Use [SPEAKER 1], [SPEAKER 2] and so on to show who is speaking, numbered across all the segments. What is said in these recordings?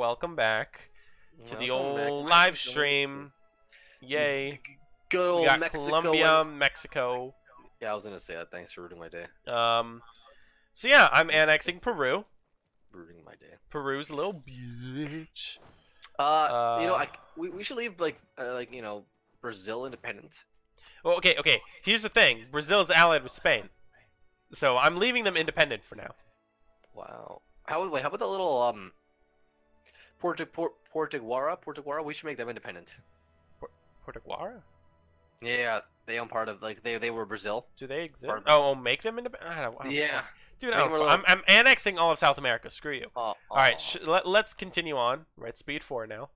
[SPEAKER 1] welcome back to the
[SPEAKER 2] Welcome back,
[SPEAKER 1] old
[SPEAKER 2] my
[SPEAKER 1] live stream. Yay.
[SPEAKER 2] Good
[SPEAKER 1] We
[SPEAKER 2] old
[SPEAKER 1] got
[SPEAKER 2] Mexico.
[SPEAKER 1] Colombia,
[SPEAKER 2] and-
[SPEAKER 1] Mexico.
[SPEAKER 2] Yeah, I was gonna say that. Thanks for ruining my day.
[SPEAKER 1] Um, so yeah, I'm annexing Peru.
[SPEAKER 2] Ruining my day.
[SPEAKER 1] Peru's a little bitch.
[SPEAKER 2] Uh, you know,
[SPEAKER 1] Uh,
[SPEAKER 2] I, we, we should leave like uh, like you know Brazil independent.
[SPEAKER 1] Well, okay, okay. Here's the thing: Brazil's allied with Spain, so I'm leaving them independent for now.
[SPEAKER 2] Wow. How wait? How about the little um. Porta Port Portuguara Portuguara? We should make them independent.
[SPEAKER 1] Portuguara?
[SPEAKER 2] Yeah, they own part of like they they were Brazil.
[SPEAKER 1] Do they exist? Oh, oh, make them independent. I don't, I don't
[SPEAKER 2] Yeah.
[SPEAKER 1] dude. I don't, I'm I'm annexing all of South America. Screw you.
[SPEAKER 2] Oh,
[SPEAKER 1] All right, sh- let, let's continue on. Right, speed four now.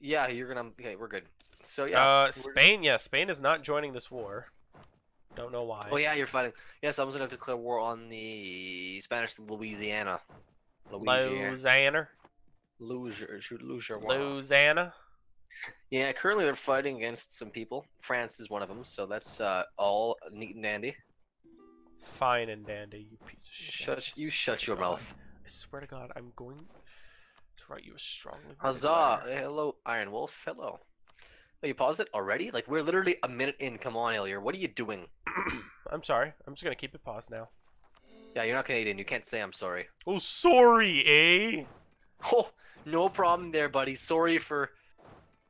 [SPEAKER 2] yeah, you're gonna. Okay, we're good. So yeah.
[SPEAKER 1] uh, Spain. Yeah, Spain is not joining this war. Don't know why.
[SPEAKER 2] Oh yeah, you're fighting. Yes, I was gonna declare war on the Spanish Louisiana. Louisiana.
[SPEAKER 1] Louisiana.
[SPEAKER 2] Loser, should loser.
[SPEAKER 1] Louisiana.
[SPEAKER 2] Yeah, currently they're fighting against some people. France is one of them, so that's uh, all neat and dandy.
[SPEAKER 1] Fine and dandy, you piece of shit.
[SPEAKER 2] Shut, you shut your
[SPEAKER 1] God.
[SPEAKER 2] mouth.
[SPEAKER 1] I swear to God, I'm going to write you a strongly.
[SPEAKER 2] Huzzah!
[SPEAKER 1] letter.
[SPEAKER 2] Hello, Iron Wolf. Hello. Oh, you paused it already? Like we're literally a minute in. Come on, Ilya. What are you doing?
[SPEAKER 1] I'm sorry. I'm just gonna keep it paused now.
[SPEAKER 2] Yeah, you're not Canadian. You can't say I'm sorry.
[SPEAKER 1] Oh, sorry, eh?
[SPEAKER 2] Oh, no problem there, buddy. Sorry for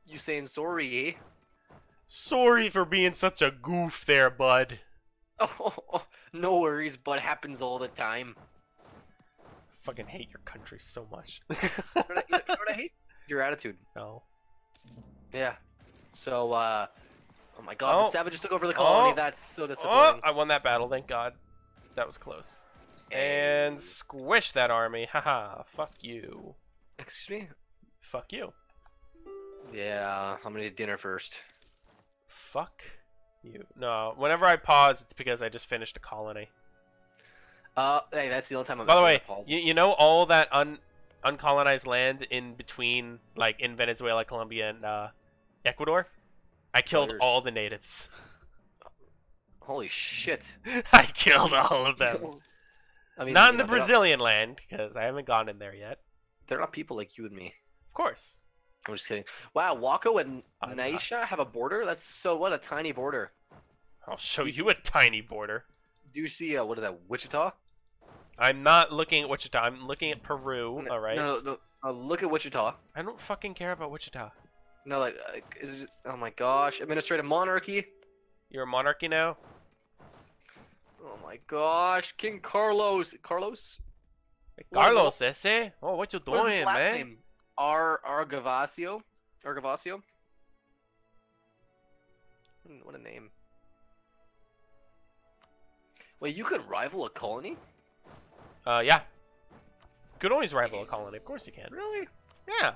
[SPEAKER 2] you saying sorry, eh?
[SPEAKER 1] Sorry for being such a goof there, bud.
[SPEAKER 2] Oh, no worries, bud. happens all the time.
[SPEAKER 1] Fucking hate your country so much.
[SPEAKER 2] You know what I- you know what I hate? Your attitude.
[SPEAKER 1] no.
[SPEAKER 2] Yeah. So, uh, oh my god,
[SPEAKER 1] Oh.
[SPEAKER 2] the savages took over the colony.
[SPEAKER 1] Oh.
[SPEAKER 2] That's so disappointing.
[SPEAKER 1] Oh,
[SPEAKER 2] disappointing.
[SPEAKER 1] I won that battle, thank God. That was close. And squish that army. Haha. Fuck you.
[SPEAKER 2] Excuse me?
[SPEAKER 1] Fuck you.
[SPEAKER 2] Yeah, I'm gonna eat dinner first.
[SPEAKER 1] Fuck you. No, whenever I pause, it's because I just finished a colony.
[SPEAKER 2] Uh, hey, that's the only time I'm
[SPEAKER 1] By the way, you, you know all that un uncolonized land in between, like in Venezuela, Colombia, and uh, Ecuador? I killed
[SPEAKER 2] yours.
[SPEAKER 1] all the natives.
[SPEAKER 2] Holy shit.
[SPEAKER 1] I killed all of them.
[SPEAKER 2] I mean,
[SPEAKER 1] not in the Brazilian land, because I haven't gone in there yet.
[SPEAKER 2] They're not people like you and me.
[SPEAKER 1] Of course.
[SPEAKER 2] I'm just kidding. Wow, Waco and
[SPEAKER 1] I'm not.
[SPEAKER 2] Have a border? That's so what a tiny border.
[SPEAKER 1] I'll show you a tiny border.
[SPEAKER 2] Do you see uh, what is that? Wichita?
[SPEAKER 1] I'm not looking at Wichita. I'm looking at Peru.
[SPEAKER 2] No,
[SPEAKER 1] all right.
[SPEAKER 2] No, no, no. Uh, look at Wichita.
[SPEAKER 1] I don't fucking care about Wichita.
[SPEAKER 2] No, like, like is it, oh my gosh, administrative monarchy.
[SPEAKER 1] You're a monarchy now.
[SPEAKER 2] Oh my gosh, King Carlos. Carlos?
[SPEAKER 1] Hey,
[SPEAKER 2] What
[SPEAKER 1] Carlos, ese? Oh, what you
[SPEAKER 2] What is his
[SPEAKER 1] doing,
[SPEAKER 2] last
[SPEAKER 1] man?
[SPEAKER 2] name? Ar Argavasio? Argavasio? Hmm, What a name. Wait, you could rival a colony?
[SPEAKER 1] Uh, yeah. Could always rival a colony. Of course you can.
[SPEAKER 2] Really?
[SPEAKER 1] Yeah.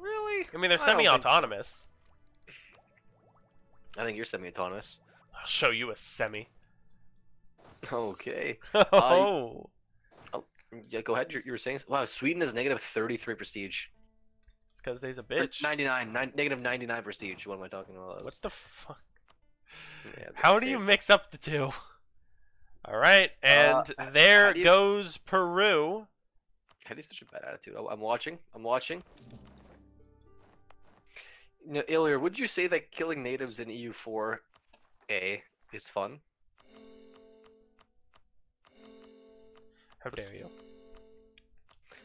[SPEAKER 2] Really?
[SPEAKER 1] I mean, they're
[SPEAKER 2] I don't think so.
[SPEAKER 1] semi-autonomous.
[SPEAKER 2] I think you're semi-autonomous.
[SPEAKER 1] I'll show you a semi.
[SPEAKER 2] Okay.
[SPEAKER 1] Oh.
[SPEAKER 2] Yeah, go ahead. You you were saying. Wow, Sweden is negative 33 prestige.
[SPEAKER 1] It's because they's a
[SPEAKER 2] Or
[SPEAKER 1] bitch.
[SPEAKER 2] 99, nine, negative 99 prestige. What am I talking about?
[SPEAKER 1] What the fuck?
[SPEAKER 2] Yeah,
[SPEAKER 1] How do you mix up the two? All right, and
[SPEAKER 2] Uh,
[SPEAKER 1] there
[SPEAKER 2] you-
[SPEAKER 1] goes Peru.
[SPEAKER 2] How do you such a bad attitude? Oh, I'm watching. I'm watching. You know, Ilya, would you say that killing natives in EU4A is fun?
[SPEAKER 1] How dare you?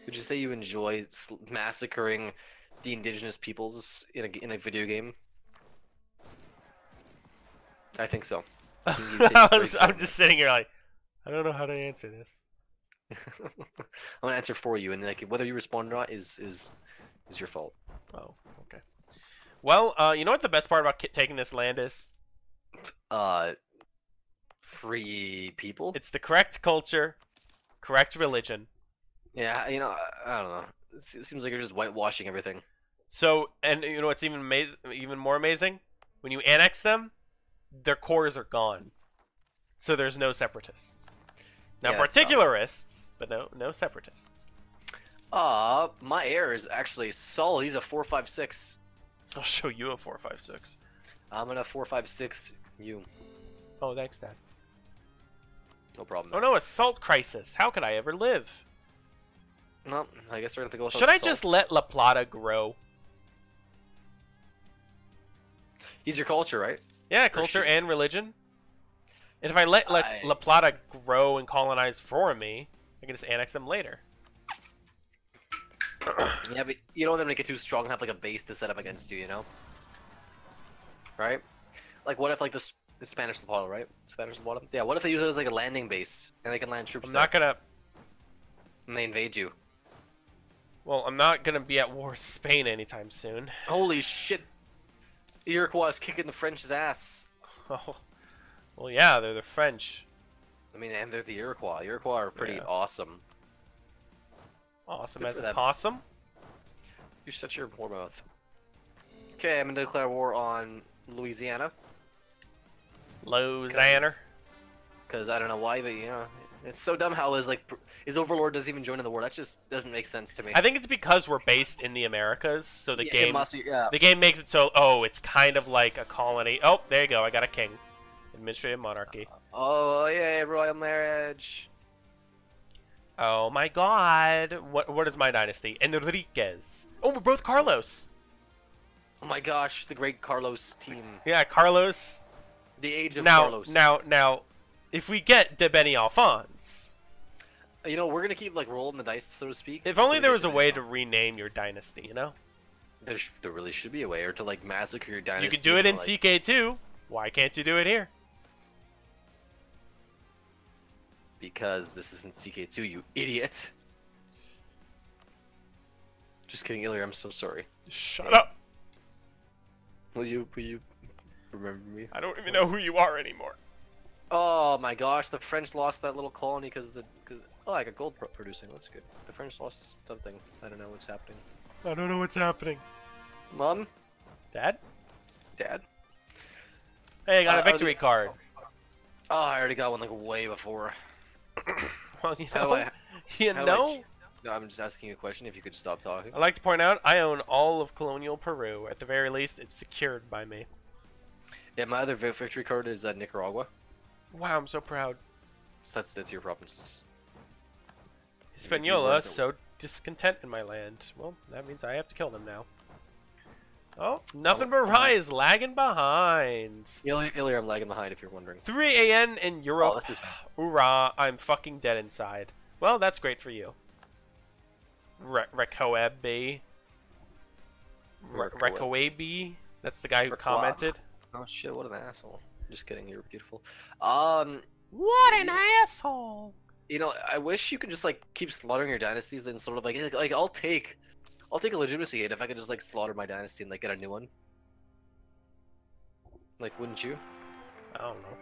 [SPEAKER 2] Would you say you enjoy massacring the indigenous peoples in a, in a video game? I think so. I think
[SPEAKER 1] I was, I'm just sitting here like, I don't know how to answer this.
[SPEAKER 2] I'm gonna answer for you, and like whether you respond or not is is is your fault.
[SPEAKER 1] Oh, okay. Well, uh, you know what the best part about taking this land is?
[SPEAKER 2] Uh, free people.
[SPEAKER 1] It's the correct culture, correct religion.
[SPEAKER 2] Yeah, you know, I, don't know. It seems like you're just whitewashing everything.
[SPEAKER 1] So, and you know what's even amaz- even more amazing? When you annex them, their cores are gone. So there's no separatists. Now
[SPEAKER 2] Yeah,
[SPEAKER 1] particularists, but no no separatists.
[SPEAKER 2] Uh, my heir is actually solid. He's a four five six.
[SPEAKER 1] I'll show you a four five six.
[SPEAKER 2] I'm gonna four five six you.
[SPEAKER 1] Oh, thanks, Dad.
[SPEAKER 2] No problem.
[SPEAKER 1] Oh no, assault crisis. How could I ever live?
[SPEAKER 2] No, I guess we're gonna have to go.
[SPEAKER 1] Should I
[SPEAKER 2] salt.
[SPEAKER 1] just let La Plata grow?
[SPEAKER 2] He's your culture, right?
[SPEAKER 1] Yeah, culture
[SPEAKER 2] she-
[SPEAKER 1] and religion. And if I let La,
[SPEAKER 2] I-
[SPEAKER 1] La Plata grow and colonize for me, I can just annex them later.
[SPEAKER 2] Yeah, but you don't want them to get too strong and have like a base to set up against you, you know? Right? Like, what if like the, Spanish Lapado, right? Spanish La Lapado? Yeah. What if they use it as like a landing base and they can land troops
[SPEAKER 1] I'm
[SPEAKER 2] there
[SPEAKER 1] not gonna.
[SPEAKER 2] and they invade you?
[SPEAKER 1] Well, I'm not gonna be at war with Spain anytime soon.
[SPEAKER 2] Holy shit! Iroquois is kicking the French's ass.
[SPEAKER 1] Oh, well, yeah, they're the French.
[SPEAKER 2] I mean, and they're the Iroquois. Iroquois are pretty
[SPEAKER 1] Yeah.
[SPEAKER 2] awesome.
[SPEAKER 1] Awesome
[SPEAKER 2] Good
[SPEAKER 1] as a possum.
[SPEAKER 2] You shut your poor mouth. Okay, I'm gonna declare war on Louisiana.
[SPEAKER 1] Lozaner.
[SPEAKER 2] Because I don't know why, but you know, it's so dumb how his like his overlord doesn't even join in the war. That just doesn't make sense to me.
[SPEAKER 1] I think it's because we're based in the Americas, so the
[SPEAKER 2] Yeah,
[SPEAKER 1] game
[SPEAKER 2] must be, yeah.
[SPEAKER 1] the game makes it so oh, it's kind of like a colony. Oh, there you go. I got a king. Administrative monarchy.
[SPEAKER 2] Oh, oh yeah, royal marriage.
[SPEAKER 1] Oh my god. What what is my dynasty? Enriquez. Oh, we're both Carlos.
[SPEAKER 2] Oh my gosh, the great Carlos team.
[SPEAKER 1] Yeah, Carlos.
[SPEAKER 2] The age of
[SPEAKER 1] Now
[SPEAKER 2] Carlos.
[SPEAKER 1] now now if we get de Beni Alphonse,
[SPEAKER 2] you know we're gonna keep like rolling the dice, so to speak.
[SPEAKER 1] if only there was a way to rename your dynasty, you know?
[SPEAKER 2] There, sh- there really should be a way, or to like massacre your dynasty.
[SPEAKER 1] You could do it in
[SPEAKER 2] like,
[SPEAKER 1] CK2. Why can't you do it here?
[SPEAKER 2] Because this isn't CK2, you idiot. Just kidding, Ilya. I'm so sorry.
[SPEAKER 1] Shut up.
[SPEAKER 2] Will you? Will you remember me?
[SPEAKER 1] I don't even know who you are anymore.
[SPEAKER 2] Oh my gosh, the French lost that little colony because the. Cause, oh, I got gold pro- producing. That's good. The French lost something. I don't know what's happening.
[SPEAKER 1] I don't know what's happening.
[SPEAKER 2] Mom,
[SPEAKER 1] Dad?
[SPEAKER 2] Dad.
[SPEAKER 1] Hey, I got
[SPEAKER 2] Uh,
[SPEAKER 1] a
[SPEAKER 2] are the-
[SPEAKER 1] victory card.
[SPEAKER 2] Oh, I already got one like way before.
[SPEAKER 1] Well, you
[SPEAKER 2] How do
[SPEAKER 1] know,
[SPEAKER 2] I?
[SPEAKER 1] you
[SPEAKER 2] how do I
[SPEAKER 1] know,
[SPEAKER 2] No, I'm just asking you a question. If you could stop talking.
[SPEAKER 1] I'd like to point out I own all of colonial Peru. At the very least, it's secured by me.
[SPEAKER 2] Yeah, my other victory card is uh, Nicaragua.
[SPEAKER 1] Wow, I'm so proud.
[SPEAKER 2] So that's that's your provinces.
[SPEAKER 1] Hispaniola, so discontent in my land. Well, that means I have to kill them now. Oh, nothing but
[SPEAKER 2] Oh,
[SPEAKER 1] Rye is lagging behind.
[SPEAKER 2] Ilya, Ilya, I'm lagging behind. If you're wondering.
[SPEAKER 1] 3 AN in Europe.
[SPEAKER 2] Oh, this is
[SPEAKER 1] Hoorah, I'm fucking dead inside. Well, that's great for you. Re- Rekoebi. Re-
[SPEAKER 2] Rekoeb.
[SPEAKER 1] Rekoebi. That's the guy who commented.
[SPEAKER 2] Oh shit! What an asshole. Just kidding. You're beautiful. Um,
[SPEAKER 1] What an asshole!
[SPEAKER 2] you know, I wish you could just like keep slaughtering your dynasties and sort of like like I'll take, I'll take a legitimacy hit if I could just like slaughter my dynasty and like get a new one. Like, wouldn't you?
[SPEAKER 1] I don't know.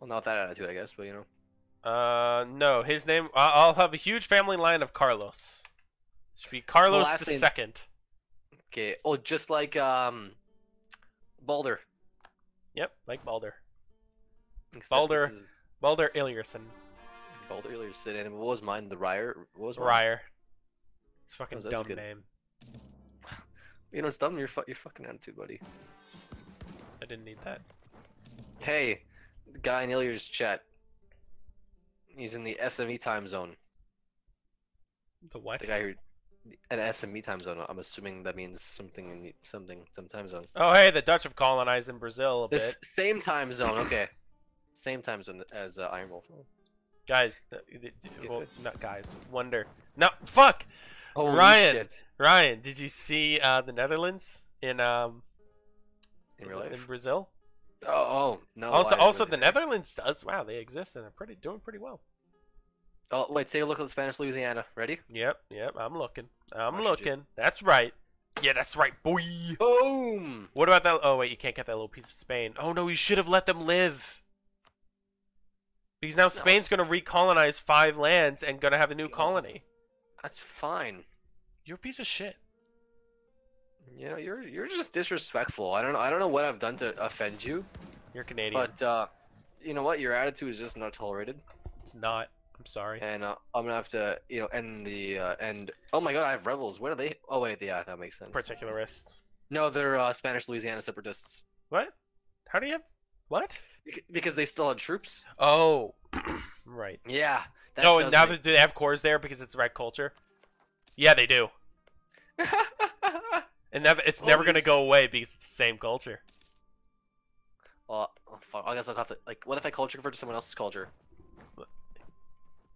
[SPEAKER 2] Well, not that attitude, I guess, but you know.
[SPEAKER 1] Uh, no, his name. I- I'll have a huge family line of Carlos. Should be Carlos
[SPEAKER 2] last
[SPEAKER 1] the
[SPEAKER 2] name-
[SPEAKER 1] second.
[SPEAKER 2] Okay. Oh, just like um, Balder.
[SPEAKER 1] Yep, like Balder.
[SPEAKER 2] Except
[SPEAKER 1] Balder.
[SPEAKER 2] this is
[SPEAKER 1] Balder Ilierson.
[SPEAKER 2] Balder earlier and what was mine? The Ryer. What was mine?
[SPEAKER 1] Ryer. It's a fucking
[SPEAKER 2] Oh, that's
[SPEAKER 1] dumb
[SPEAKER 2] good.
[SPEAKER 1] name.
[SPEAKER 2] You know, it's dumb. Your fu- your fucking attitude, buddy.
[SPEAKER 1] I didn't need that.
[SPEAKER 2] Hey, the guy in Ilya's chat. He's in the SME time zone.
[SPEAKER 1] The what?
[SPEAKER 2] The guy who, an SME time zone. I'm assuming that means something in the- something some time zone.
[SPEAKER 1] Oh, hey, the Dutch have colonized in Brazil a
[SPEAKER 2] This
[SPEAKER 1] bit.
[SPEAKER 2] same time zone. Okay, same time zone as uh, Iron Wolf.
[SPEAKER 1] Guys, th- th- th- well, not guys. Wonder. No, fuck!
[SPEAKER 2] Holy
[SPEAKER 1] Ryan.
[SPEAKER 2] shit!
[SPEAKER 1] Ryan, did you see uh, the Netherlands in um
[SPEAKER 2] In real life.
[SPEAKER 1] in Brazil?
[SPEAKER 2] Oh, oh no.
[SPEAKER 1] also, also
[SPEAKER 2] really
[SPEAKER 1] the. Netherlands does. Wow, they exist and they're pretty doing pretty well.
[SPEAKER 2] Oh wait, take a look at the Spanish Louisiana. Ready?
[SPEAKER 1] Yep, yep. I'm looking. I'm
[SPEAKER 2] Why
[SPEAKER 1] looking. That's right. Yeah, that's right, boy.
[SPEAKER 2] Boom!
[SPEAKER 1] What about that? Oh wait, you can't get that little piece of Spain. Oh no, you should have let them live. Because now Spain's gonna recolonize five lands and gonna have a new
[SPEAKER 2] God.
[SPEAKER 1] colony.
[SPEAKER 2] That's fine.
[SPEAKER 1] You're a piece of shit.
[SPEAKER 2] You know, you're you're just disrespectful. I don't know. I don't know what I've done to offend you,
[SPEAKER 1] You're Canadian.
[SPEAKER 2] but uh, you know what? Your attitude is just not tolerated,
[SPEAKER 1] it's not. I'm sorry.
[SPEAKER 2] and uh, I'm gonna have to, you know, end the uh, end. Oh my God, I have rebels. Where are they? Oh wait, yeah, that makes sense.
[SPEAKER 1] Particularists.
[SPEAKER 2] No, they're uh, Spanish Louisiana separatists
[SPEAKER 1] What? How do you have? What?
[SPEAKER 2] Because they still had troops.
[SPEAKER 1] Oh, right.
[SPEAKER 2] Yeah, That
[SPEAKER 1] oh, and now
[SPEAKER 2] make-
[SPEAKER 1] do they have cores there because it's red culture? Yeah, they do. And never, it's never gonna go away because it's the same culture.
[SPEAKER 2] well, oh, fuck. I guess I'll have to. Like, what if I culture convert to someone else's culture?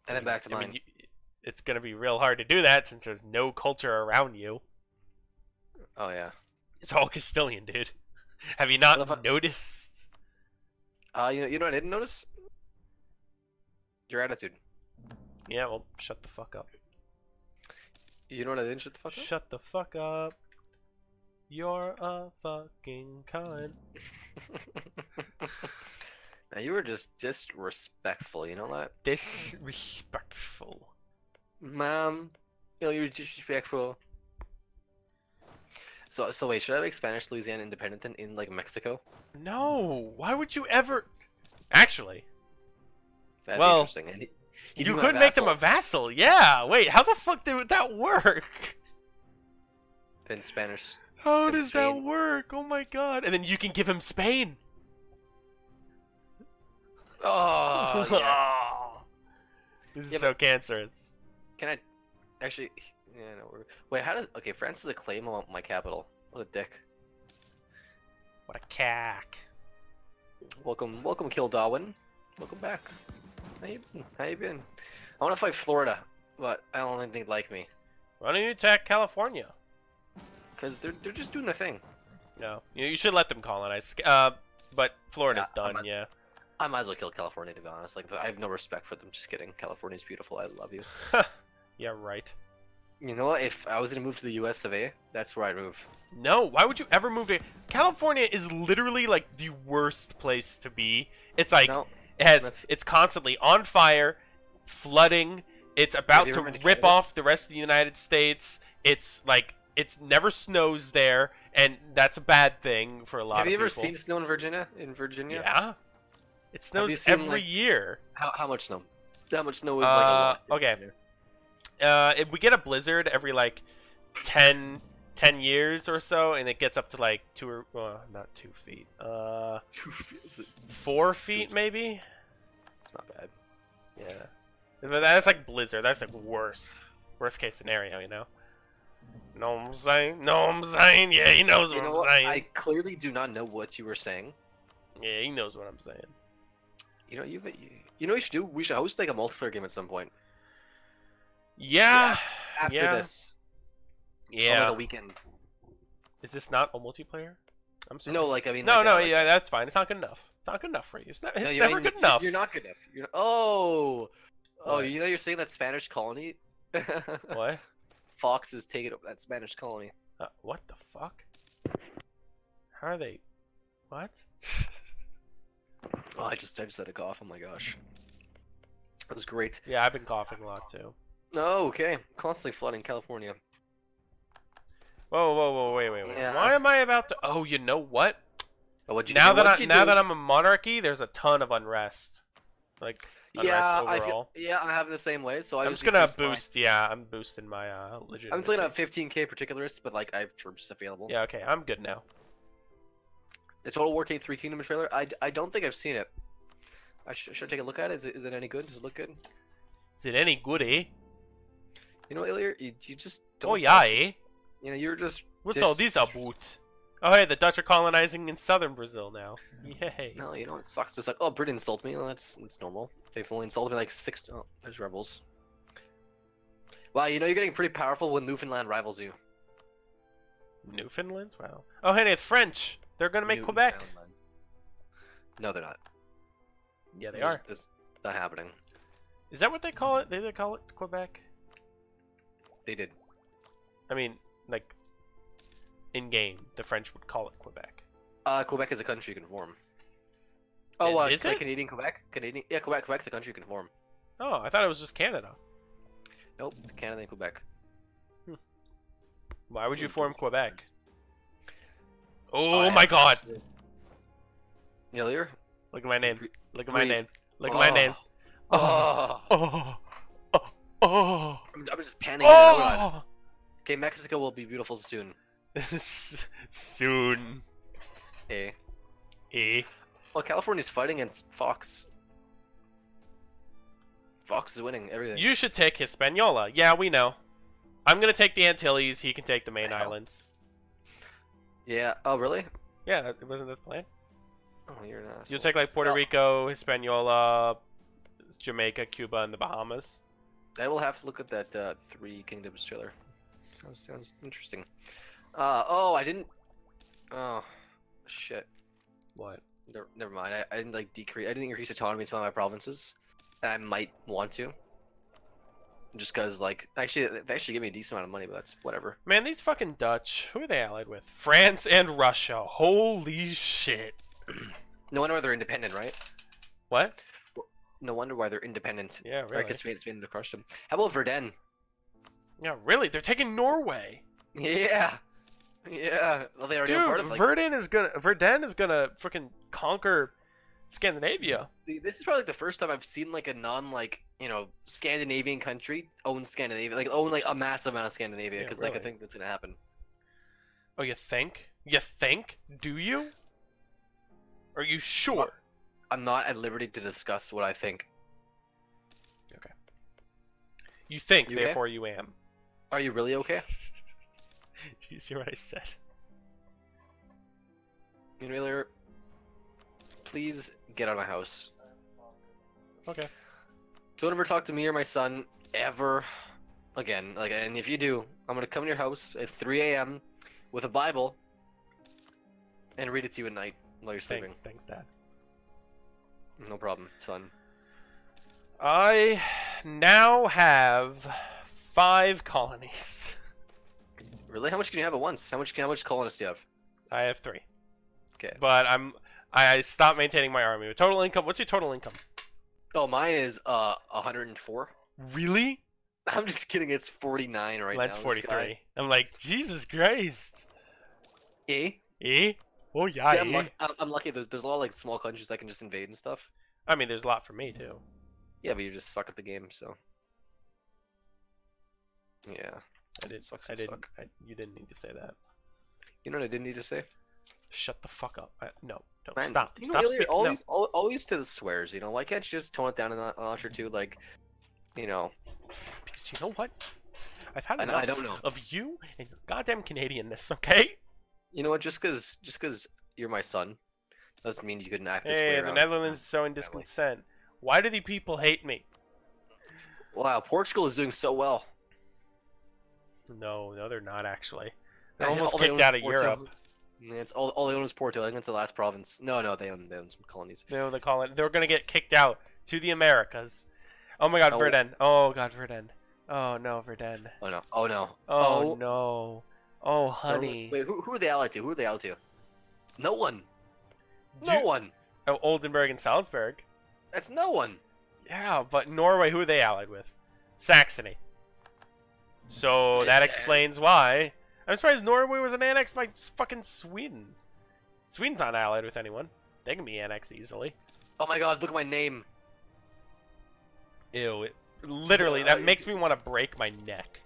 [SPEAKER 2] And then back to
[SPEAKER 1] I mean,
[SPEAKER 2] mine.
[SPEAKER 1] you- it's gonna be real hard to do that since there's no culture around you.
[SPEAKER 2] Oh yeah.
[SPEAKER 1] It's all Castilian, dude. Have you not
[SPEAKER 2] I-
[SPEAKER 1] noticed?
[SPEAKER 2] Uh, you know, you know what I didn't notice? Your attitude.
[SPEAKER 1] Yeah, well, shut the fuck up.
[SPEAKER 2] You know what I didn't shut the fuck up?
[SPEAKER 1] Shut the fuck up. You're a fucking cunt.
[SPEAKER 2] now you were just disrespectful. You know that,
[SPEAKER 1] Disrespectful.
[SPEAKER 2] mom? You know you're disrespectful. So, so wait, should I make Spanish Louisiana independent in, in like Mexico?
[SPEAKER 1] No, why would you ever? Actually,
[SPEAKER 2] That'd
[SPEAKER 1] Well,
[SPEAKER 2] interesting. And he,
[SPEAKER 1] you could make them a
[SPEAKER 2] vassal.
[SPEAKER 1] Yeah. Wait, how the fuck did that work?
[SPEAKER 2] Then Spanish.
[SPEAKER 1] How
[SPEAKER 2] And
[SPEAKER 1] does that work? Oh my god! And then you can give him Spain.
[SPEAKER 2] Oh yes.
[SPEAKER 1] This is
[SPEAKER 2] Yeah,
[SPEAKER 1] so cancerous.
[SPEAKER 2] Can I actually? Yeah, no. We're... Wait, how does? Okay, France is a claim on my capital. What a dick.
[SPEAKER 1] What a cack.
[SPEAKER 2] Welcome, welcome, Kill Darwin. Welcome back. How you been? How you been? I want to fight Florida, but I don't think they'd like me
[SPEAKER 1] Why don't you attack California?
[SPEAKER 2] because they're they're just doing a thing.
[SPEAKER 1] No, you, you should let them colonize. Uh, but Florida's
[SPEAKER 2] Yeah,
[SPEAKER 1] done. Yeah.
[SPEAKER 2] I might as well kill California to be honest. Like I have no respect for them. Just kidding. California's beautiful. I love you.
[SPEAKER 1] yeah. Right.
[SPEAKER 2] You know what? If I was gonna move to the U.S. of A., that's where I'd move.
[SPEAKER 1] No, why would you ever move to California? Is literally like the worst place to be. It's like
[SPEAKER 2] no,
[SPEAKER 1] it has
[SPEAKER 2] that's-
[SPEAKER 1] it's constantly on fire, flooding. It's about to rip
[SPEAKER 2] Canada?
[SPEAKER 1] off the rest of the United States. It's like it's never snows there, and that's a bad thing for a lot
[SPEAKER 2] have
[SPEAKER 1] of
[SPEAKER 2] you ever
[SPEAKER 1] people.
[SPEAKER 2] seen snow in Virginia? In Virginia?
[SPEAKER 1] Yeah, it snows
[SPEAKER 2] seen,
[SPEAKER 1] every
[SPEAKER 2] like-
[SPEAKER 1] year.
[SPEAKER 2] How how much snow? How much snow is like a lot?
[SPEAKER 1] Uh, okay. Uh, if we get a blizzard every like 10, 10 years or so, and it gets up to like two or well, not two feet. Uh, four feet maybe.
[SPEAKER 2] It's not bad.
[SPEAKER 1] Yeah, that's like blizzard. That's like worse, worst case scenario. You know. Know what I'm saying? Know what I'm saying? Yeah, he knows
[SPEAKER 2] You
[SPEAKER 1] what
[SPEAKER 2] know
[SPEAKER 1] I'm
[SPEAKER 2] what?
[SPEAKER 1] saying.
[SPEAKER 2] I clearly do not know what you were saying.
[SPEAKER 1] Yeah, he knows what I'm saying.
[SPEAKER 2] You know, you you know we should do? We should host like a multiplayer game at some point.
[SPEAKER 1] Yeah.
[SPEAKER 2] After
[SPEAKER 1] yeah.
[SPEAKER 2] this,
[SPEAKER 1] Yeah.
[SPEAKER 2] like a weekend.
[SPEAKER 1] Is this not a multiplayer? I'm sorry.
[SPEAKER 2] No, like I mean.
[SPEAKER 1] No,
[SPEAKER 2] like,
[SPEAKER 1] no,
[SPEAKER 2] uh, like-
[SPEAKER 1] yeah, that's fine. It's not good enough. It's not good enough for you. It's, not, it's
[SPEAKER 2] No, you-
[SPEAKER 1] never
[SPEAKER 2] mean,
[SPEAKER 1] good enough.
[SPEAKER 2] You're not good enough. You're oh, oh,
[SPEAKER 1] What?
[SPEAKER 2] you know you're saying that Spanish colony.
[SPEAKER 1] What?
[SPEAKER 2] Fox is taking up that Spanish colony.
[SPEAKER 1] Uh, what the fuck? How are they? What?
[SPEAKER 2] Oh, I just I just had a cough. Oh my gosh, that was great.
[SPEAKER 1] yeah, I've been coughing a lot too.
[SPEAKER 2] Oh, okay. Constantly flooding California.
[SPEAKER 1] Whoa, whoa, whoa, wait, wait, wait.
[SPEAKER 2] Yeah.
[SPEAKER 1] Why am I about to? Oh, you know what?
[SPEAKER 2] Oh, you
[SPEAKER 1] now
[SPEAKER 2] do?
[SPEAKER 1] that I, now
[SPEAKER 2] do?
[SPEAKER 1] that I'm a monarchy, there's a ton of unrest. Like unrest
[SPEAKER 2] yeah, I feel, yeah, I'm having the same way. So I
[SPEAKER 1] I'm
[SPEAKER 2] just
[SPEAKER 1] gonna
[SPEAKER 2] increased my-
[SPEAKER 1] boost. Yeah, I'm boosting my uh legitimacy.
[SPEAKER 2] I'm still at 15k particularists, but like I have troops available.
[SPEAKER 1] Yeah, okay, I'm good now.
[SPEAKER 2] The Total War King 3 Kingdom trailer. I, I don't think I've seen it. I should, should I take a look at it. Is it is it any good? Does it look good?
[SPEAKER 1] Is it any good, eh?
[SPEAKER 2] You know, Ilya, you, you just don't.
[SPEAKER 1] Oh yeah, eh?
[SPEAKER 2] You know, you're just
[SPEAKER 1] What's all these about? Oh hey, the Dutch are colonizing in southern Brazil now. Yay.
[SPEAKER 2] no. You know, it sucks. Just like oh, Britain insulted me. Well, that's that's normal. They've only insulted me like six. Oh, there's rebels. Wow, you know you're getting pretty powerful when Newfoundland rivals you.
[SPEAKER 1] Newfoundland? Wow. Oh hey, it's French. They're gonna make Quebec.
[SPEAKER 2] Newfoundland. No, they're not.
[SPEAKER 1] Yeah, they
[SPEAKER 2] There's-
[SPEAKER 1] are.
[SPEAKER 2] It's not happening.
[SPEAKER 1] Is that what they call it? They they call it Quebec?
[SPEAKER 2] They did.
[SPEAKER 1] I mean, like in game, the French would call it Quebec.
[SPEAKER 2] Uh, Quebec is a country you can form. Oh, uh,
[SPEAKER 1] Is
[SPEAKER 2] like
[SPEAKER 1] it?
[SPEAKER 2] Canadian Quebec? Canadian, yeah, Quebec. Quebec's a country you can form.
[SPEAKER 1] Oh, I thought it was just Canada.
[SPEAKER 2] Nope, Canada and Quebec.
[SPEAKER 1] Why would you
[SPEAKER 2] Hmm.
[SPEAKER 1] form Quebec? Oh
[SPEAKER 2] I
[SPEAKER 1] my god!
[SPEAKER 2] actually-
[SPEAKER 1] Look at my name. Look at my name. Look at my name.
[SPEAKER 2] Oh,
[SPEAKER 1] Oh. Oh. Oh.
[SPEAKER 2] I'm, I'm just panicking. Hold.
[SPEAKER 1] Oh.
[SPEAKER 2] Okay, Mexico will be beautiful soon.
[SPEAKER 1] Soon.
[SPEAKER 2] Eh.
[SPEAKER 1] Eh.
[SPEAKER 2] Well, California's fighting against Fox. Fox is winning everything.
[SPEAKER 1] You should take Hispaniola. Yeah, we know. I'm gonna take the Antilles. He can take the main
[SPEAKER 2] Hell.
[SPEAKER 1] islands.
[SPEAKER 2] Yeah. Oh, really?
[SPEAKER 1] Yeah, that wasn't this plan.
[SPEAKER 2] Oh, you're not.
[SPEAKER 1] You'll take like Puerto
[SPEAKER 2] Oh.
[SPEAKER 1] Rico, Hispaniola, Jamaica, Cuba, and the Bahamas.
[SPEAKER 2] I will have to look at that uh, Three Kingdoms trailer. Sounds sounds interesting. Uh oh, I didn't. Oh, shit.
[SPEAKER 1] What?
[SPEAKER 2] Never, never mind. I, I didn't like decrease. I didn't increase autonomy in some of my provinces. I might want to. Just cause like actually they actually give me a decent amount of money, but that's whatever.
[SPEAKER 1] Man, these fucking Dutch. Who are they allied with? France and Russia. Holy shit.
[SPEAKER 2] No wonder why they're independent, right?
[SPEAKER 1] What?
[SPEAKER 2] No wonder why they're independent.
[SPEAKER 1] Yeah, really.
[SPEAKER 2] because Spain, Spain to crush them. How about Verdun?
[SPEAKER 1] Yeah, really. They're taking Norway.
[SPEAKER 2] Yeah, yeah. Well, they already
[SPEAKER 1] Dude,
[SPEAKER 2] part of like.
[SPEAKER 1] Verdun is gonna Verdun is gonna freaking conquer Scandinavia.
[SPEAKER 2] This is probably like the first time I've seen like a non like you know Scandinavian country owns Scandinavia, like own like a massive amount of Scandinavia,
[SPEAKER 1] Yeah,
[SPEAKER 2] because like I think that's gonna happen.
[SPEAKER 1] Oh, you think? You think? Do you? Are you sure?
[SPEAKER 2] I'm not at liberty to discuss what I think. Okay.
[SPEAKER 1] You think,
[SPEAKER 2] You okay?
[SPEAKER 1] therefore you am.
[SPEAKER 2] Are you really okay?
[SPEAKER 1] Did you see what I said?
[SPEAKER 2] You really. Please get out of my house.
[SPEAKER 1] Okay.
[SPEAKER 2] Don't ever talk to me or my son ever again. Like, and if you do, I'm gonna come to your house at 3 a.m. with a Bible and read it to you at night while you're sleeping.
[SPEAKER 1] Thanks, thanks, Dad.
[SPEAKER 2] No problem, son.
[SPEAKER 1] I now have five colonies.
[SPEAKER 2] Really? How much can you have at once? How much? How much colonists do you have?
[SPEAKER 1] I have three.
[SPEAKER 2] Okay.
[SPEAKER 1] But I'm I stopped maintaining my army. Total income. What's your total income?
[SPEAKER 2] Oh, mine is uh 104.
[SPEAKER 1] Really?
[SPEAKER 2] I'm just kidding. It's 49 right
[SPEAKER 1] Mine's
[SPEAKER 2] now. this guy.
[SPEAKER 1] 43. I'm like Jesus Christ.
[SPEAKER 2] Eh?
[SPEAKER 1] Eh? Oh
[SPEAKER 2] See,
[SPEAKER 1] yeah.
[SPEAKER 2] I'm,
[SPEAKER 1] eh?
[SPEAKER 2] luck- I'm, I'm lucky. There's, there's a lot of like small countries I can just invade and stuff.
[SPEAKER 1] I mean, there's a lot for me too.
[SPEAKER 2] Yeah, but you just suck at the game, so. Yeah.
[SPEAKER 1] I did.
[SPEAKER 2] Sucks
[SPEAKER 1] I didn't. I, you didn't need to say that.
[SPEAKER 2] You know what I didn't need to say?
[SPEAKER 1] Shut the fuck up. I, no, no,
[SPEAKER 2] Man,
[SPEAKER 1] stop.
[SPEAKER 2] You know,
[SPEAKER 1] stop
[SPEAKER 2] really, always, al- always to the swears. You know, why can't you just tone it down a no- notch or two? Like, you know,
[SPEAKER 1] because you know what? I've had
[SPEAKER 2] I
[SPEAKER 1] enough
[SPEAKER 2] I don't know.
[SPEAKER 1] of you and your goddamn Canadianness. Okay.
[SPEAKER 2] you know what? Just cause, just cause you're my son, doesn't mean you couldn't act this way
[SPEAKER 1] Hey, the. Netherlands is showing
[SPEAKER 2] family.
[SPEAKER 1] disconsent. Why do the people hate me?
[SPEAKER 2] Wow, Portugal is doing so well.
[SPEAKER 1] No, no, they're not actually. They're almost kicked out of. Europe.
[SPEAKER 2] Yeah, it's all, all they own is Porto. I think it's the last province. No, no, they own they own some colonies.
[SPEAKER 1] They call it. They're gonna get kicked out to the Americas. Oh my God,
[SPEAKER 2] Oh.
[SPEAKER 1] Verdun. Oh God, Verdun. Oh no, Verdun.
[SPEAKER 2] Oh no! Oh no!
[SPEAKER 1] Oh,
[SPEAKER 2] Oh.
[SPEAKER 1] no. Oh honey.
[SPEAKER 2] Wait, who, who are they allied to? Who are they allied to? No one.
[SPEAKER 1] Do-
[SPEAKER 2] No one.
[SPEAKER 1] Oh, Oldenburg and Salzburg.
[SPEAKER 2] That's no one.
[SPEAKER 1] Yeah, but Norway, who are they allied with? Saxony. So that explains why. I'm surprised Norway was an annexed by fucking Sweden. Sweden's not allied with anyone. They can be annexed easily.
[SPEAKER 2] Oh my God! Look at my name.
[SPEAKER 1] Ew. It, literally, that
[SPEAKER 2] Uh,
[SPEAKER 1] makes me want to break my neck.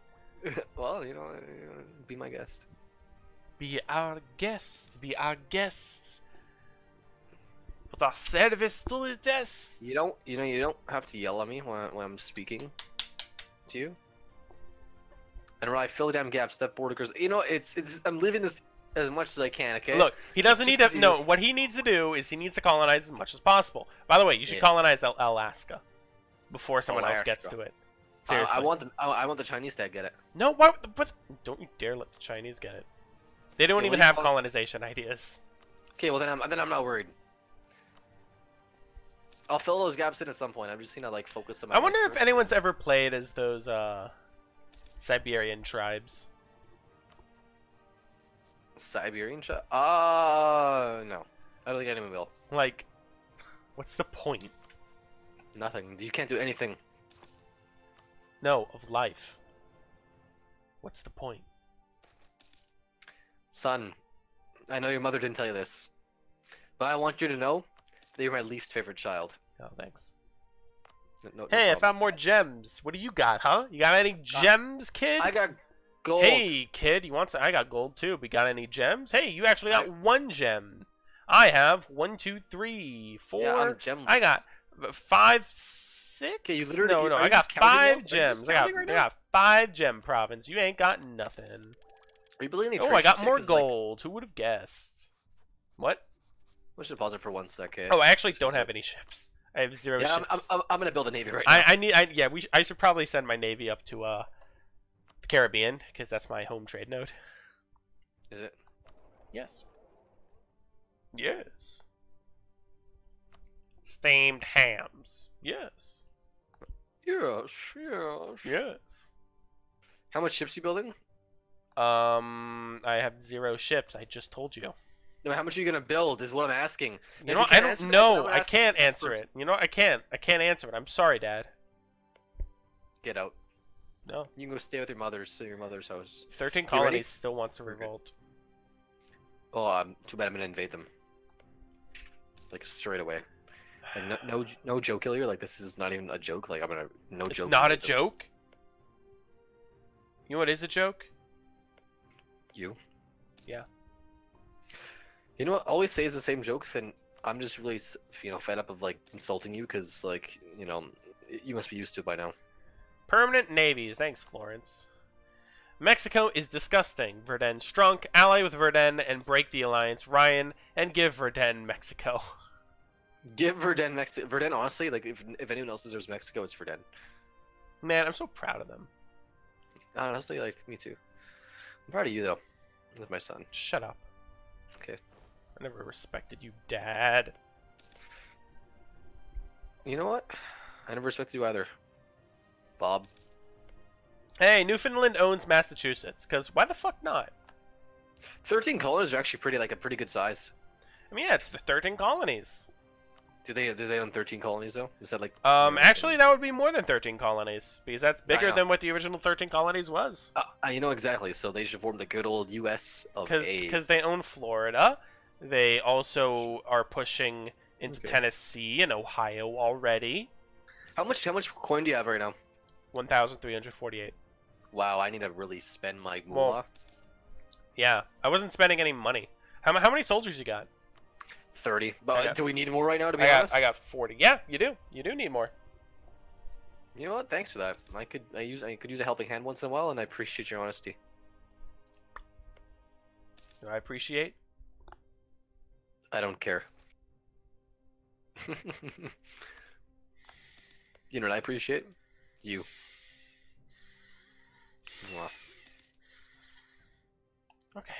[SPEAKER 2] well, you know, you know, be my guest.
[SPEAKER 1] Be our guest. Be our guest. Put our service to the test.
[SPEAKER 2] You don't, you know, you don't have to yell at me when, when I'm speaking to you. And when I fill damn gaps, that border goes. You know, it's, it's. I'm living this as much as I can. Okay.
[SPEAKER 1] Look, he doesn't
[SPEAKER 2] Just
[SPEAKER 1] need
[SPEAKER 2] 'cause
[SPEAKER 1] to.
[SPEAKER 2] you-
[SPEAKER 1] No, what he needs to do is he needs to colonize as much as possible. By the way, you should
[SPEAKER 2] Yeah.
[SPEAKER 1] colonize Al- Alaska before someone else gets
[SPEAKER 2] Alaska.
[SPEAKER 1] to it.
[SPEAKER 2] I,
[SPEAKER 1] Seriously.
[SPEAKER 2] I want the, I, I want the Chinese to get it.
[SPEAKER 1] No, what? But don't you dare let the Chinese get it. They don't
[SPEAKER 2] Yeah,
[SPEAKER 1] even
[SPEAKER 2] what do you
[SPEAKER 1] have
[SPEAKER 2] call-
[SPEAKER 1] colonization ideas.
[SPEAKER 2] Okay, well then I'm then I'm not worried. I'll fill those gaps in at some point. I'm just gonna like focus on. my
[SPEAKER 1] I wonder if anyone's ever played as those uh, Siberian tribes.
[SPEAKER 2] Siberian shot. Uh no. I don't think anyone will.
[SPEAKER 1] Like, what's the point?
[SPEAKER 2] Nothing. You can't do anything.
[SPEAKER 1] No, of life. What's the point?
[SPEAKER 2] Son, I know your mother didn't tell you this, but I want you to know that you're my least favorite child.
[SPEAKER 1] Oh, thanks.
[SPEAKER 2] No,
[SPEAKER 1] Hey, I found more gems. What do you got, huh? You got any uh, gems, kid?
[SPEAKER 2] I got gold.
[SPEAKER 1] Hey, kid, you want some? I got gold too. We got any gems? Hey, you actually got
[SPEAKER 2] I-
[SPEAKER 1] one gem. I have one, two, three, four.
[SPEAKER 2] Yeah, I'm gem.
[SPEAKER 1] I got five, six.
[SPEAKER 2] Okay, you literally-
[SPEAKER 1] no, no. I got
[SPEAKER 2] just counting now? Are
[SPEAKER 1] five gems. I got,
[SPEAKER 2] right
[SPEAKER 1] I got five gem province. You ain't got nothing.
[SPEAKER 2] Are you any
[SPEAKER 1] Oh, I got more
[SPEAKER 2] 'Cause, like,
[SPEAKER 1] gold. Who would have guessed? What?
[SPEAKER 2] Let's just pause it for one second.
[SPEAKER 1] Oh, I actually don't have any ships. I have zero
[SPEAKER 2] yeah, I'm,
[SPEAKER 1] ships.
[SPEAKER 2] I'm, I'm, I'm gonna build a navy right now.
[SPEAKER 1] I, I need. I yeah. We. sh- I should probably send my navy up to uh, the Caribbean because that's my home trade node.
[SPEAKER 2] Is it?
[SPEAKER 1] Yes. Yes. Steamed hams. Yes.
[SPEAKER 2] Yes, yes.
[SPEAKER 1] Yes.
[SPEAKER 2] How much ships you building?
[SPEAKER 1] Um, I have zero ships. I just told you.
[SPEAKER 2] No, how much are you gonna build? Is what I'm asking.
[SPEAKER 1] You know,
[SPEAKER 2] you?
[SPEAKER 1] I don't know.
[SPEAKER 2] I'm
[SPEAKER 1] I can't answer it. You know, I can't. I can't answer it. I'm sorry, Dad.
[SPEAKER 2] Get out.
[SPEAKER 1] No.
[SPEAKER 2] You can go stay with your mother's your mother's house.
[SPEAKER 1] Thirteen colonies still wants
[SPEAKER 2] a
[SPEAKER 1] revolt.
[SPEAKER 2] Oh, um, too bad I'm gonna invade them. Like straight away. Like no, no, no joke, Ilya. Like this is not even a joke. Like I'm gonna no
[SPEAKER 1] It's
[SPEAKER 2] joke.
[SPEAKER 1] not a
[SPEAKER 2] them.
[SPEAKER 1] joke. You know what is a joke?
[SPEAKER 2] You.
[SPEAKER 1] Yeah.
[SPEAKER 2] You know what? Always says the same jokes, and I'm just really, you know, fed up of like insulting you because, like, you know, you must be used to it by now.
[SPEAKER 1] Permanent navies. Thanks, Florence. Mexico is disgusting. Verden strunk. Ally with Verden and break the alliance. Ryan and give Verden Mexico.
[SPEAKER 2] Give Verden Mexico. Verden, honestly, like, if if anyone else deserves Mexico, it's Verden.
[SPEAKER 1] Man, I'm so proud of them.
[SPEAKER 2] Honestly, like, me too. I'm proud of you though, with my son.
[SPEAKER 1] Shut up.
[SPEAKER 2] Okay.
[SPEAKER 1] I never respected you, Dad.
[SPEAKER 2] You know what? I never respected you either, Bob.
[SPEAKER 1] Hey, Newfoundland owns Massachusetts. Cause why the fuck not?
[SPEAKER 2] Thirteen colonies are actually pretty, like, a pretty good size.
[SPEAKER 1] I mean, yeah, it's the 13 colonies.
[SPEAKER 2] Do they do they own thirteen colonies though? Is that like?
[SPEAKER 1] Um, actually, that would be more than 13 colonies because that's bigger than what the original 13 colonies was.
[SPEAKER 2] Uh, uh, you know exactly. So they should form the good old U.S. of
[SPEAKER 1] Because
[SPEAKER 2] A.
[SPEAKER 1] because they own Florida, they also are pushing into
[SPEAKER 2] Okay.
[SPEAKER 1] Tennessee and Ohio already.
[SPEAKER 2] How much how much coin do you have right now?
[SPEAKER 1] 1,348.
[SPEAKER 2] Wow, I need to really spend my
[SPEAKER 1] Well,
[SPEAKER 2] moolah.
[SPEAKER 1] Yeah, I wasn't spending any money. How, how many soldiers you got?
[SPEAKER 2] Thirty. But
[SPEAKER 1] got-
[SPEAKER 2] do we need more right now? To be
[SPEAKER 1] I got
[SPEAKER 2] honest.
[SPEAKER 1] I got 40. Yeah, you do. You do need more.
[SPEAKER 2] You know what? Thanks for that. I could I use I could use a helping hand once in a while, and I appreciate your honesty.
[SPEAKER 1] I appreciate.
[SPEAKER 2] I don't care. you know what I appreciate? You.
[SPEAKER 1] Okay.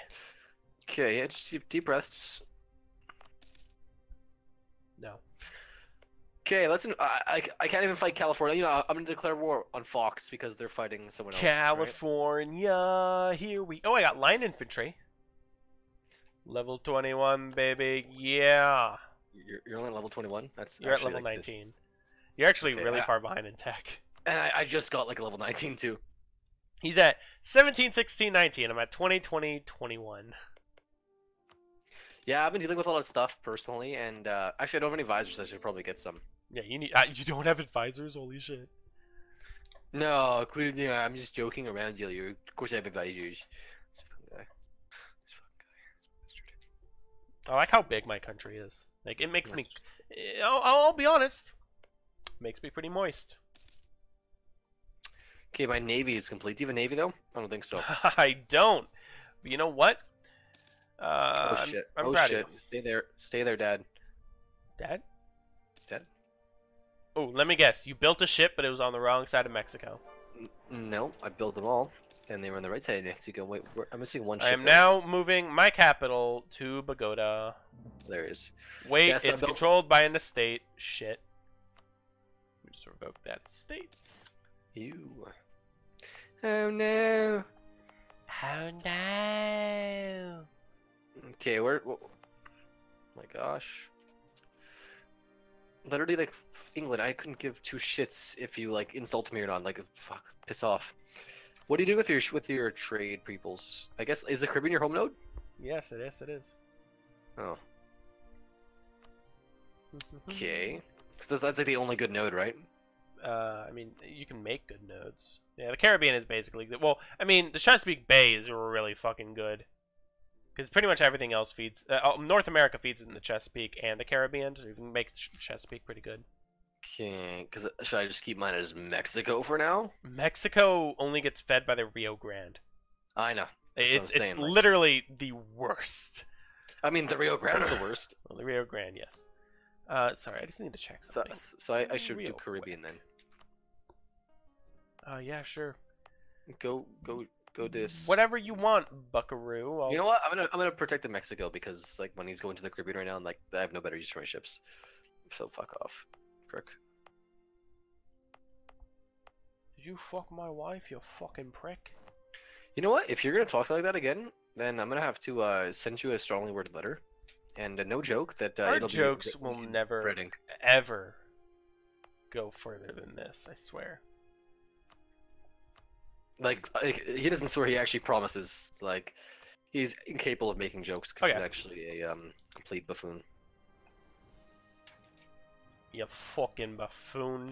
[SPEAKER 2] Okay, yeah, just deep, deep breaths.
[SPEAKER 1] No.
[SPEAKER 2] Okay, let's. I, I, I can't even fight California. You know, I'm gonna declare war on Fox because they're fighting someone else. right?
[SPEAKER 1] California, here we. Oh, I got line infantry. Level 21, baby. Yeah.
[SPEAKER 2] You're, you're only level 21. That's
[SPEAKER 1] You're at level
[SPEAKER 2] like, this-
[SPEAKER 1] 19. You're actually
[SPEAKER 2] Okay,
[SPEAKER 1] really far behind in tech.
[SPEAKER 2] And I, I just got like a level 19 too.
[SPEAKER 1] He's at 17, 16, 19. I'm at 20, 20, 21.
[SPEAKER 2] Yeah, I've been dealing with a lot of stuff personally, and uh, actually I don't have any visors. I should probably get some.
[SPEAKER 1] Yeah, you need. Uh, you don't have advisors? Holy shit.
[SPEAKER 2] No, clearly, yeah, I'm just joking around, you. Of course, I have advisors.
[SPEAKER 1] I like how big my country is. Like, it makes me. eh, I'll, I'll be honest. Makes me pretty moist.
[SPEAKER 2] Okay, my navy is complete. Do you have a navy though? I don't think so.
[SPEAKER 1] I don't. But you know what? Uh,
[SPEAKER 2] oh
[SPEAKER 1] I'm-
[SPEAKER 2] shit!
[SPEAKER 1] I'm,
[SPEAKER 2] oh shit! Stay there. Stay there, Dad.
[SPEAKER 1] Dad?
[SPEAKER 2] Dad?
[SPEAKER 1] Oh, let me guess. You built a ship, but it was on the wrong side of Mexico.
[SPEAKER 2] N- No, I built them all, and they were on the right side next of go. Wait, I'm missing one ship.
[SPEAKER 1] I am now moving my capital to Bogota.
[SPEAKER 2] There it is.
[SPEAKER 1] Wait,
[SPEAKER 2] Yes,
[SPEAKER 1] it's controlled by an estate. Shit. Let me just revoke that estate.
[SPEAKER 2] You. Oh no.
[SPEAKER 1] Oh no.
[SPEAKER 2] Okay, where? wh- my gosh. Literally, like England, I couldn't give two shits if you like insult me or not. Like, fuck, piss off. What do you do with your with your trade peoples? I guess is the Caribbean your home node?
[SPEAKER 1] Yes, it is. It is.
[SPEAKER 2] Oh, okay. So that's, like the only good node, right?
[SPEAKER 1] Uh, I mean, you can make good nodes. Yeah, the Caribbean is basically good. Well, I mean, the Chesapeake Bay is really fucking good. Because pretty much everything else feeds. Uh, oh, North America feeds in the Chesapeake and the Caribbean, so you can make Ch- Chesapeake pretty good.
[SPEAKER 2] Okay, because should I just keep mine as Mexico for now?
[SPEAKER 1] Mexico only gets fed by the Rio Grande.
[SPEAKER 2] I know. That's
[SPEAKER 1] It's it's
[SPEAKER 2] saying, like-
[SPEAKER 1] literally the worst.
[SPEAKER 2] I mean, the Rio Grande is the worst.
[SPEAKER 1] Well, the Rio Grande, yes. Uh, sorry, I just need to check
[SPEAKER 2] So,
[SPEAKER 1] something.
[SPEAKER 2] so I, I should
[SPEAKER 1] Real
[SPEAKER 2] do Caribbean then.
[SPEAKER 1] Uh, yeah, sure.
[SPEAKER 2] Go, go, go. This.
[SPEAKER 1] Whatever you want, Buckaroo. I'll-
[SPEAKER 2] You know what? I'm gonna I'm gonna protect the Mexico because like when he's going to the Caribbean right now, like I have no better use for my ships. So fuck off, prick.
[SPEAKER 1] Did you fuck my wife, you fucking prick?
[SPEAKER 2] You know what? If you're gonna talk like that again, then I'm gonna have to uh, send you a strongly worded letter, and uh, no joke that uh,
[SPEAKER 1] Our
[SPEAKER 2] it'll be
[SPEAKER 1] jokes will never ever go further than this. I swear.
[SPEAKER 2] Like, like he doesn't swear. He actually promises. Like he's incapable of making jokes because
[SPEAKER 1] Oh,
[SPEAKER 2] he's actually a um, complete buffoon.
[SPEAKER 1] You fucking buffoon.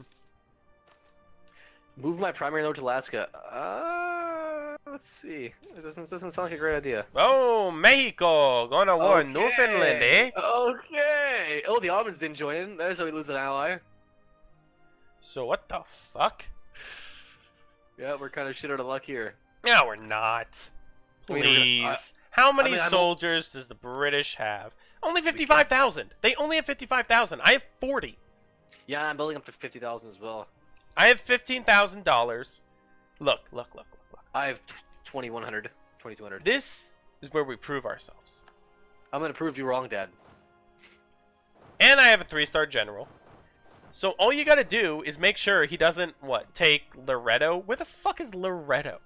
[SPEAKER 2] Move my primary node to Alaska. Uh, let's see. It doesn't doesn't sound like a great idea.
[SPEAKER 1] Oh, Mexico! Going to war in Newfoundland, eh?
[SPEAKER 2] Okay. Oh, the Almonds didn't join in. There's how we lose an ally.
[SPEAKER 1] So what the fuck?
[SPEAKER 2] Yeah, we're kind of shit out of luck here.
[SPEAKER 1] No, we're not.
[SPEAKER 2] I mean,
[SPEAKER 1] Please.
[SPEAKER 2] gonna-
[SPEAKER 1] How many
[SPEAKER 2] mean, I'm-
[SPEAKER 1] soldiers does the British have? Only 55,000. They only have 55,000. I have 40.
[SPEAKER 2] Yeah, I'm building up to fifty thousand as well.
[SPEAKER 1] I have $15,000. Look, look, look, look, look.
[SPEAKER 2] I have twenty one hundred, twenty two hundred.
[SPEAKER 1] This is where we prove ourselves.
[SPEAKER 2] I'm gonna prove you wrong, Dad.
[SPEAKER 1] And I have a three-star general. So all you gotta do is make sure he doesn't, what, take Loreto? Where the fuck is Loreto?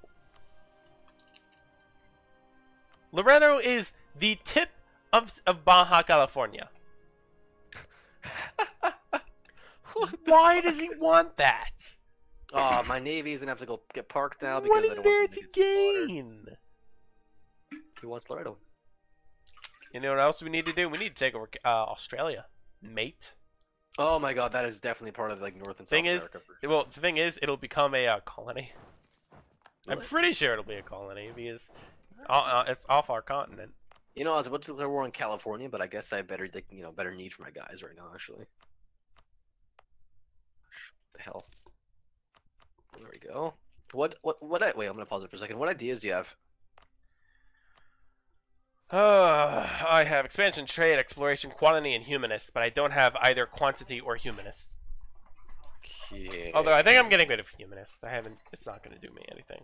[SPEAKER 1] Loreto is the tip of, of Baja California. Why does he want that?
[SPEAKER 2] oh, my navy's gonna have to go get parked now because
[SPEAKER 1] What
[SPEAKER 2] I don't
[SPEAKER 1] there
[SPEAKER 2] want
[SPEAKER 1] to
[SPEAKER 2] them
[SPEAKER 1] gain?
[SPEAKER 2] He wants Laredo.
[SPEAKER 1] You know what else we need to do? We need to take over uh, Australia, mate.
[SPEAKER 2] Oh my God, that is definitely part of like North and South
[SPEAKER 1] is-
[SPEAKER 2] America. sure.
[SPEAKER 1] Well, the thing is, it'll become a uh, colony. I'm pretty sure it'll be a colony because it's, o- uh, it's off our continent.
[SPEAKER 2] You know, I was about to declare war on California, but I guess I better, you know, better need for my guys right now. Actually. The hell? There we go. What? What? What? I, wait, I'm gonna pause it for a second. What ideas do you have?
[SPEAKER 1] Uh, I have expansion, trade, exploration, quantity, and humanist, but I don't have either quantity or humanist.
[SPEAKER 2] Okay.
[SPEAKER 1] Although I think I'm getting rid of humanist. I haven't. It's not going to do me anything.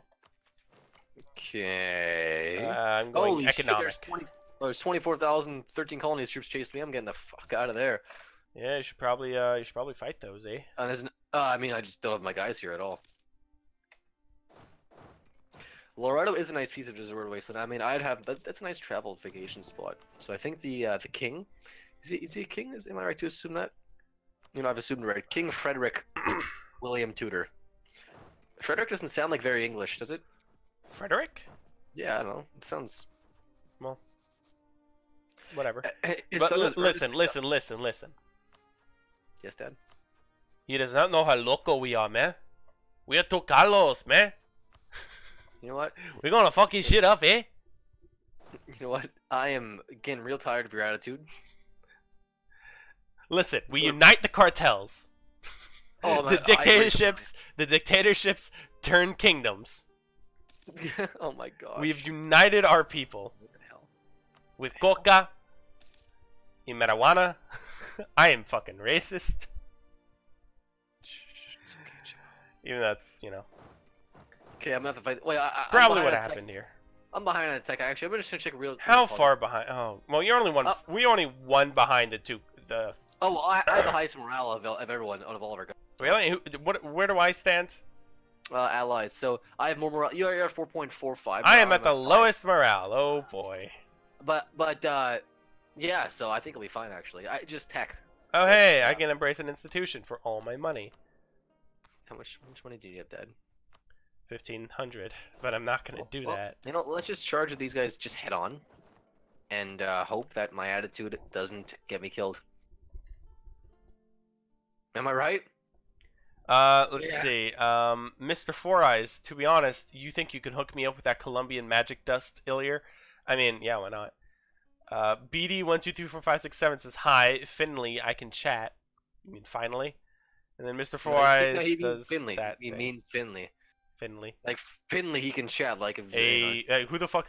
[SPEAKER 2] Okay.
[SPEAKER 1] Uh, I'm going
[SPEAKER 2] Holy shit! There's twenty. Oh, there's 24,013 colonies troops chasing me. I'm getting the fuck out of there.
[SPEAKER 1] Yeah, you should probably. Uh, you should probably fight those, eh?
[SPEAKER 2] And there's, uh, I mean, I just don't have my guys here at all. Laredo is a nice piece of desert wasteland. I mean, I'd have that, that's a nice travel vacation spot. So I think the uh, the king, is he is he a king? Is am I right to assume that? You know, I've assumed right. King Frederick William Tudor. Frederick doesn't sound like very English, does it?
[SPEAKER 1] Frederick?
[SPEAKER 2] Yeah, I don't know. It sounds.
[SPEAKER 1] Well.
[SPEAKER 2] Whatever.
[SPEAKER 1] But li-
[SPEAKER 2] is Ernest-
[SPEAKER 1] listen, listen, listen, listen.
[SPEAKER 2] Yes, Dad.
[SPEAKER 1] He does not know how loco we are, man. We are two Carlos, man.
[SPEAKER 2] You know what?
[SPEAKER 1] We're gonna fuck his shit up, eh?
[SPEAKER 2] You know what? I am getting real tired of your attitude.
[SPEAKER 1] Listen, we unite the cartels.
[SPEAKER 2] Oh,
[SPEAKER 1] the dictatorships, the dictatorships turn kingdoms.
[SPEAKER 2] oh my god.
[SPEAKER 1] We've united our people
[SPEAKER 2] What the hell?
[SPEAKER 1] with coca and marijuana. I am fucking racist. Even that's, you know,
[SPEAKER 2] Okay, I'm gonna have to fight. Wait, I, I,
[SPEAKER 1] probably what happened here.
[SPEAKER 2] I'm behind on tech. Actually, I'm just gonna check real.
[SPEAKER 1] How far behind? Oh, well, you're only one.
[SPEAKER 2] Uh,
[SPEAKER 1] we only one behind the two. The
[SPEAKER 2] Oh, well, I, I have the highest morale of, of everyone out of all of our guys.
[SPEAKER 1] really? Who, what? Where do I stand?
[SPEAKER 2] Uh, allies. So I have more morale. You're, you're at 4.45.
[SPEAKER 1] I am
[SPEAKER 2] I'm
[SPEAKER 1] at the
[SPEAKER 2] five.
[SPEAKER 1] lowest morale. Oh boy.
[SPEAKER 2] But but uh, yeah. So I think it'll be fine actually. I just tech.
[SPEAKER 1] Oh hey, I
[SPEAKER 2] uh,
[SPEAKER 1] can embrace an institution for all my money.
[SPEAKER 2] How much how much money do you have, Dad?
[SPEAKER 1] Fifteen hundred, but I'm not gonna
[SPEAKER 2] Well-
[SPEAKER 1] do
[SPEAKER 2] well,
[SPEAKER 1] that.
[SPEAKER 2] You know, let's just charge these guys just head on, and uh, hope that my attitude doesn't get me killed. Am I right?
[SPEAKER 1] Uh, let's
[SPEAKER 2] Yeah.
[SPEAKER 1] see. Um, Mr. Four Eyes. To be honest, you think you can hook me up with that Colombian magic dust, Illier? I mean, yeah, why not? Uh, BD one two three four five six seven says hi. Finley, I can chat. You mean finally? And then Mr. Four Eyes
[SPEAKER 2] no, means
[SPEAKER 1] does
[SPEAKER 2] Finley.
[SPEAKER 1] that
[SPEAKER 2] he
[SPEAKER 1] thing.
[SPEAKER 2] means Finley.
[SPEAKER 1] Finley.
[SPEAKER 2] Like Finley, he can chat like a.
[SPEAKER 1] A, uh, who the fuck